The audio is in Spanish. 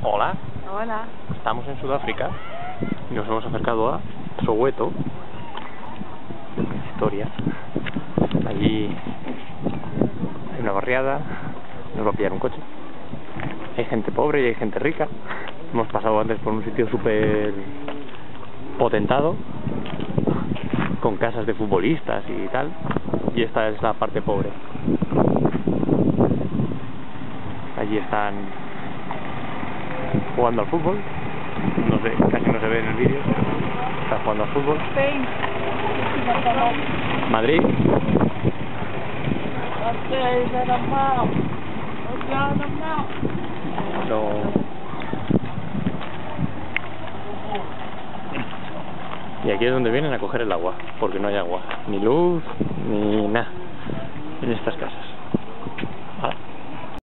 Hola, Hola. estamos en Sudáfrica y nos hemos acercado a Soweto. Historia. Allí hay una barriada, nos va a pillar un coche. Hay gente pobre y hay gente rica. Hemos pasado antes por un sitio súper potentado, con casas de futbolistas y tal. Y esta es la parte pobre. Allí están jugando al fútbol. No sé, casi no se ve en el vídeo. Están jugando al fútbol. Spain. Madrid. Y aquí es donde vienen a coger el agua, porque no hay agua, ni luz, ni nada en estas casas.